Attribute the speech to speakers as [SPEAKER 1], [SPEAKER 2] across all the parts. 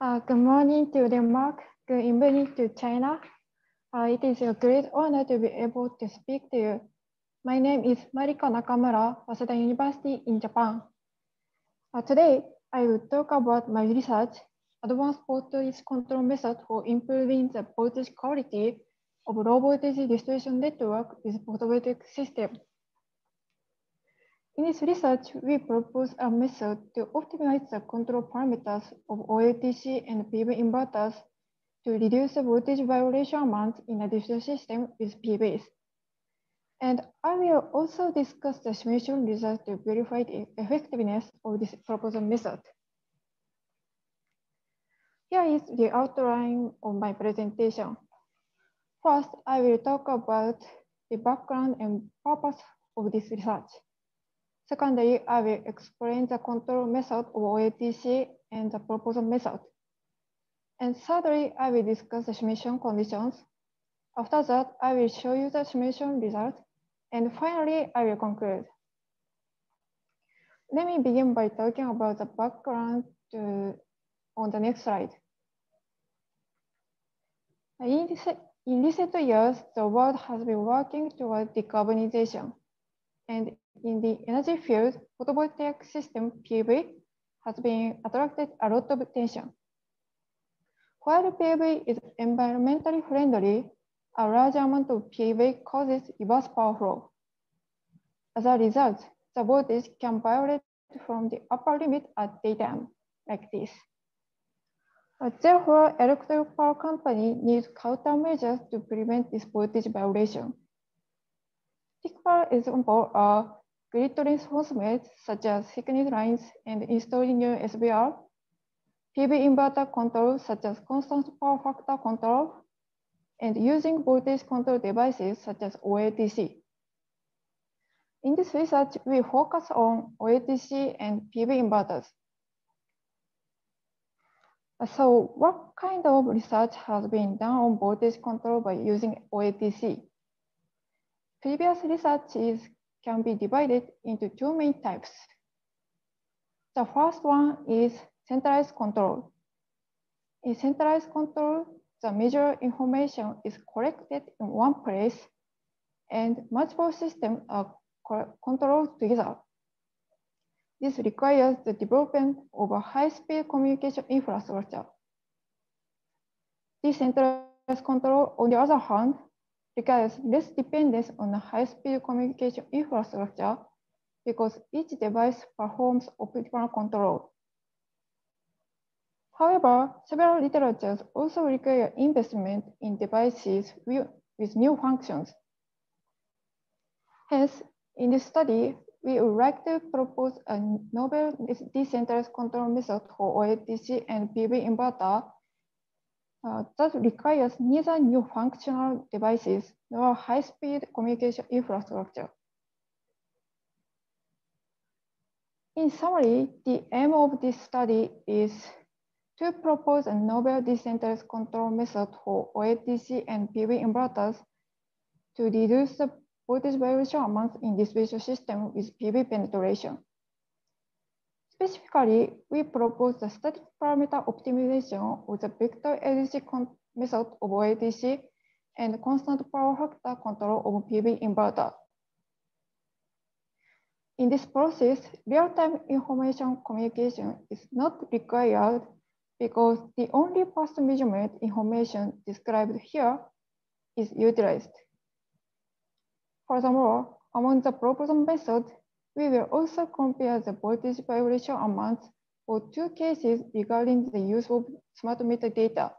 [SPEAKER 1] Uh, good morning to Denmark. Good evening to China. Uh, it is a great honor to be able to speak to you. My name is Mariko Nakamura, Waseda University in Japan. Uh, today, I will talk about my research, advanced voltage control method for improving the voltage quality of low voltage distribution network with photovoltaic system. In this research, we propose a method to optimize the control parameters of OLTC and PV inverters to reduce the voltage violation amount in a digital system with PVs. And I will also discuss the simulation results to verify the effectiveness of this proposed method. Here is the outline of my presentation. First, I will talk about the background and purpose of this research. Secondly, I will explain the control method of OLTC and the proposal method. And thirdly, I will discuss the simulation conditions. After that, I will show you the simulation result. And finally, I will conclude. Let me begin by talking about the background to, on the next slide. In, in recent years, the world has been working toward decarbonization. And in the energy field, photovoltaic system PV has been attracted a lot of attention. While PV is environmentally friendly, a large amount of PV causes reverse power flow. As a result, the voltage can violate from the upper limit at daytime, like this. Therefore, electric power company needs countermeasures to prevent this voltage violation. Typical examples are grid reinforcement such as thickening lines and installing new SVR, PV inverter control such as constant power factor control, and using voltage control devices such as OLTC. In this research, we focus on OLTC and PV inverters. So what kind of research has been done on voltage control by using OLTC? Previous research is can be divided into two main types. The first one is centralized control. In centralized control, the major information is collected in one place and multiple systems are controlled together. This requires the development of a high-speed communication infrastructure. Decentralized control, on the other hand, requires less dependence on a high-speed communication infrastructure because each device performs optimal control. However, several literatures also require investment in devices with new functions. Hence, in this study, we would like to propose a novel decentralized control method for OLTC and PV inverter uh, that requires neither new functional devices nor high-speed communication infrastructure. In summary, the aim of this study is to propose a novel decentralized control method for OLTC and PV inverters to reduce the voltage variation amounts in distribution system with PV penetration. Specifically, we propose the static parameter optimization with the vector LDC method of OLTC and constant power factor control of PV inverter. In this process, real-time information communication is not required because the only past measurement information described here is utilized. Furthermore, among the proposed method, we will also compare the voltage violation amounts for two cases regarding the use of smart meter data.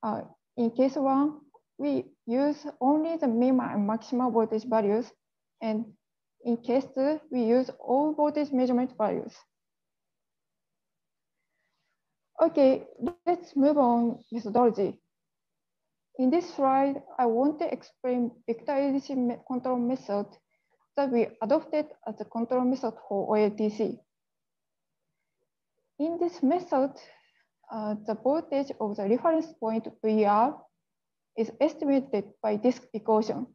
[SPEAKER 1] Uh, in case one, we use only the minimum and maximum voltage values. And in case two, we use all voltage measurement values. Okay, let's move on methodology. In this slide, I want to explain vector LDC control method that we adopted as a control method for OLTC. In this method, uh, the voltage of the reference point VR is estimated by this equation.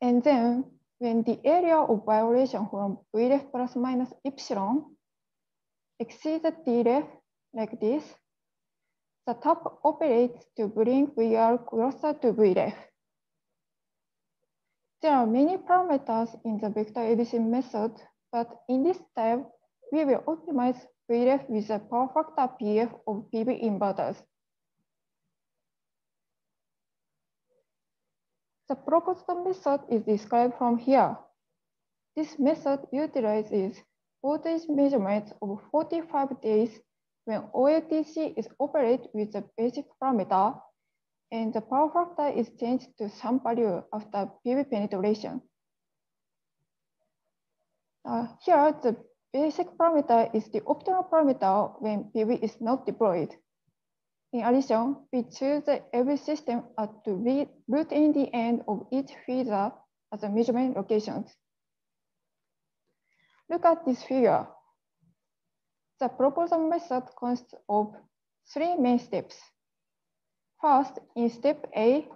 [SPEAKER 1] And then when the area of violation from VREF plus minus epsilon exceeds the dref like this, the tap operates to bring VR closer to VREF. There are many parameters in the vector addition method, but in this step, we will optimize VREF with the power factor PF of PV inverters. The proposed method is described from here. This method utilizes voltage measurements of 45 days when OLTC is operated with the basic parameter and the power factor is changed to some value after PV penetration. Uh, here, the basic parameter is the optimal parameter when PV is not deployed. In addition, we choose LV system at the root in the end of each feeder as a measurement locations. Look at this figure. The proposal method consists of three main steps. First, in step A,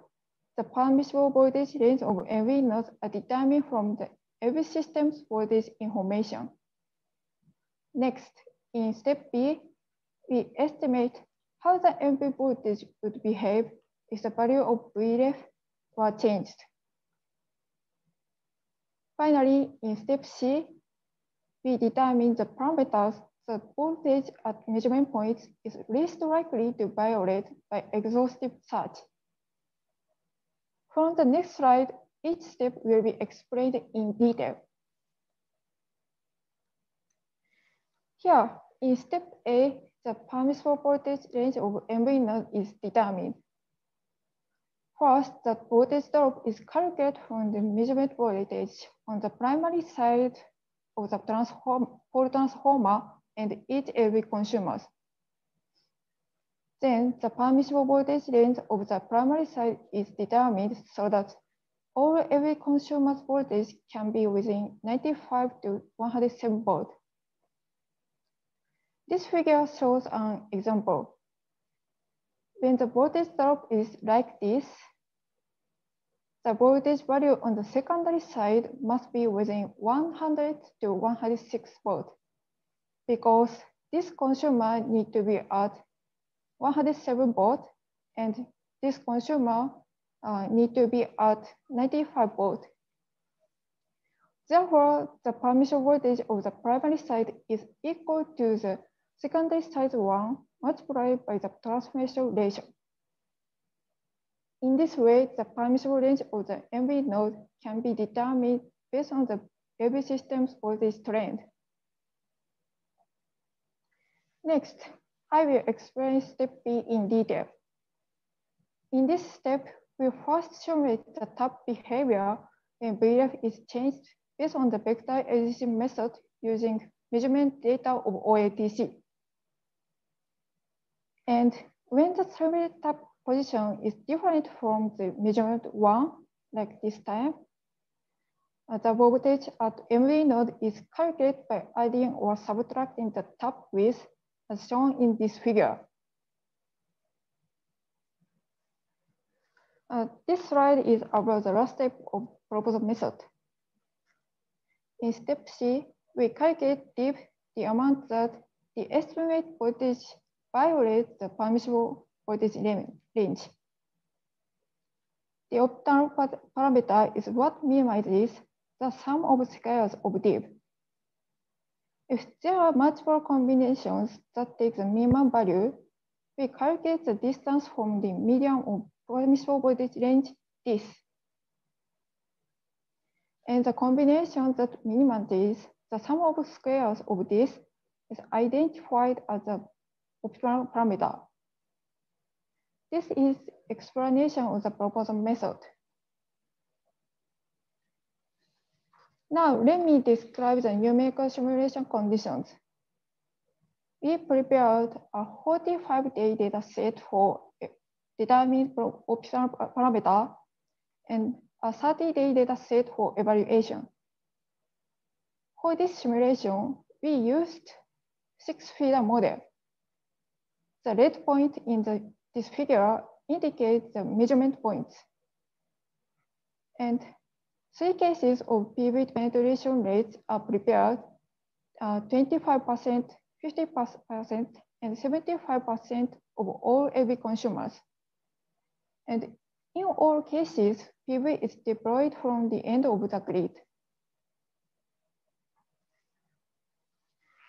[SPEAKER 1] the permissible voltage range of MV nodes are determined from the LV system's voltage information. Next, in step B, we estimate how the MV voltage would behave if the value of VREF were changed. Finally, in step C, we determine the parameters the voltage at measurement points is least likely to violate by exhaustive search. From the next slide, each step will be explained in detail. Here, in step A, the permissible voltage range of MV node is determined. First, the voltage drop is calculated from the measurement voltage on the primary side of the transform transformer and each LV consumers. Then the permissible voltage range of the primary side is determined so that all LV consumers voltage can be within 95 to 107 volt. This figure shows an example. When the voltage drop is like this, the voltage value on the secondary side must be within 100 to 106 volt because this consumer need to be at 107 volt and this consumer uh, need to be at 95 volt. Therefore, the permission voltage of the primary side is equal to the secondary side one multiplied by the transformation ratio. In this way, the permissible range of the MV node can be determined based on the LV system's voltage trend. Next, I will explain step B in detail. In this step, we first simulate the tap behavior when VREF is changed based on the vector addition method using measurement data of OLTC. And when the simulated tap position is different from the measurement one, like this time, uh, the voltage at MV node is calculated by adding or subtracting the tap width as shown in this figure. Uh, this slide is about the last step of proposal method. In step C, we calculate deep the amount that the estimate voltage violates the permissible voltage range. The optimal parameter is what minimizes the sum of squares of deep. If there are multiple combinations that take the minimum value, we calculate the distance from the median of permissible range, this. And the combination that minimizes the sum of squares of this is identified as the optimal parameter. This is explanation of the proposal method. Now, let me describe the numerical simulation conditions. We prepared a 45-day data set for determining optional parameter and a 30-day data set for evaluation. For this simulation, we used six feeder model. The red point in the, this figure indicates the measurement points. And Three cases of PV penetration rates are prepared uh, 25%, 50% and 75% of all LV consumers. And in all cases, PV is deployed from the end of the grid.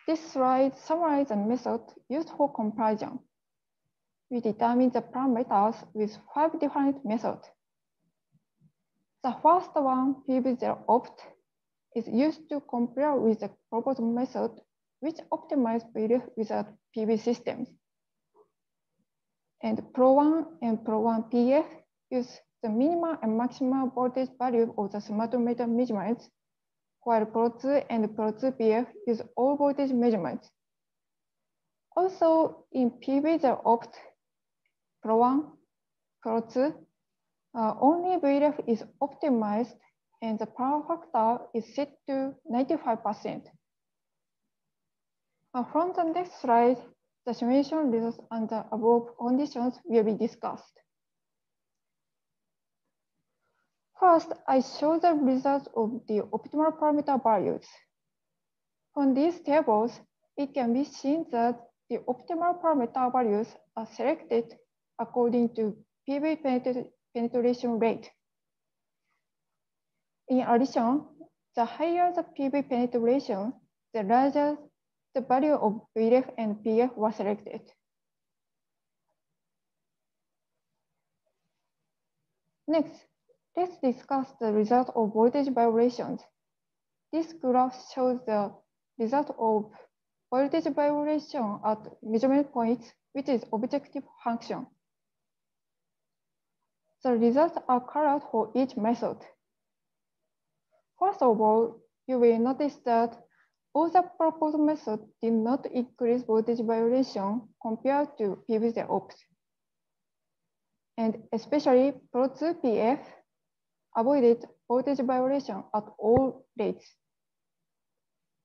[SPEAKER 1] This slide summarizes the method used for comparison. We determine the parameters with five different methods. The first one, PV0opt, is used to compare with the proposed method, which optimizes PV without PV systems. And Pro1 and Pro1PF use the minimum and maximum voltage value of the smart meter measurements, while Pro2 and Pro2PF use all voltage measurements. Also, in PV0opt, Pro1, Pro2, uh, only VREF is optimized and the power factor is set to 95%. Uh, from the next slide, the simulation results under above conditions will be discussed. First, I show the results of the optimal parameter values. From these tables, it can be seen that the optimal parameter values are selected according to PV penetration rate. In addition, the higher the PV penetration, the larger the value of VREF and PF was selected. Next, let's discuss the result of voltage violations. This graph shows the result of voltage violation at measurement points, which is objective function. The results are colored for each method. First of all, you will notice that all the proposed methods did not increase voltage violation compared to PV0opt. And especially Pro2PF avoided voltage violation at all rates.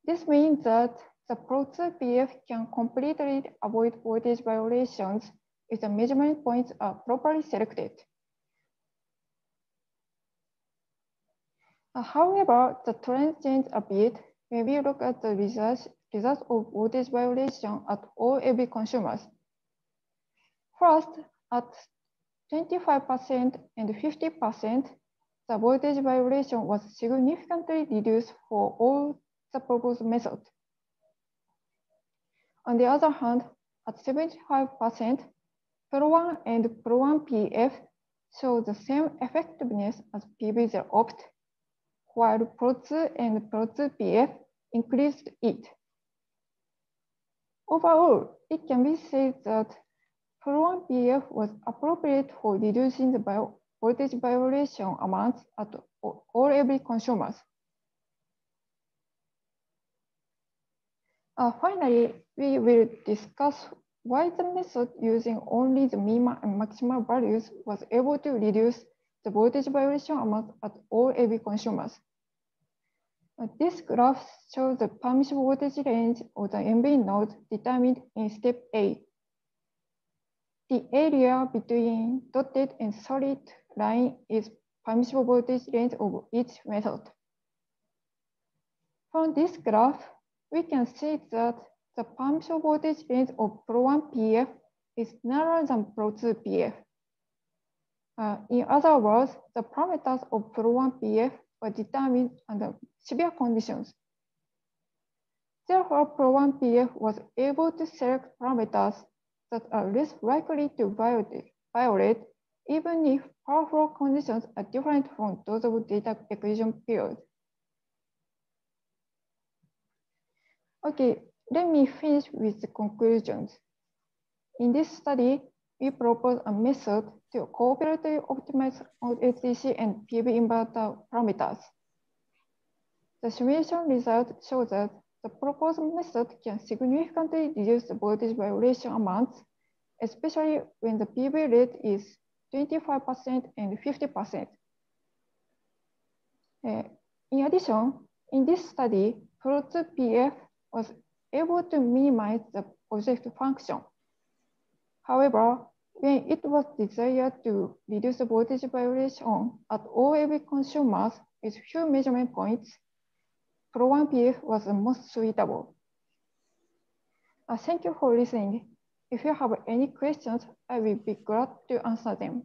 [SPEAKER 1] This means that the Pro2PF can completely avoid voltage violations if the measurement points are properly selected. Uh, however, the trend changed a bit when we look at the results, results of voltage violation at all LV consumers. First, at 25% and 50%, the voltage violation was significantly reduced for all the proposed methods. On the other hand, at 75%, Pro1 and Pro1PF show the same effectiveness as PV0opt while Pro2 and Pro2PF increased it. Overall, it can be said that Pro1PF was appropriate for reducing the bio voltage violation amounts at all LV consumers. Uh, finally, we will discuss why the method using only the minimum and maximum values was able to reduce the voltage violation amount at all LV consumers. This graph shows the permissible voltage range of the MV node determined in step A. The area between dotted and solid line is permissible voltage range of each method. From this graph, we can see that the permissible voltage range of Pro1PF is narrower than Pro2PF. Uh, in other words, the parameters of Pro1PF were determined under severe conditions. Therefore, Pro1PF was able to select parameters that are less likely to violate, even if power flow conditions are different from those of data acquisition period. Okay, let me finish with the conclusions. In this study, we propose a method to cooperatively optimize LTC and PV inverter parameters. The simulation result shows that the proposed method can significantly reduce the voltage violation amounts, especially when the PV rate is 25% and 50%. Uh, in addition, in this study, Pro2PF was able to minimize the project function However, when it was desired to reduce the voltage violation at all LV consumers with few measurement points, Pro1PF was the most suitable. Uh, thank you for listening. If you have any questions, I will be glad to answer them.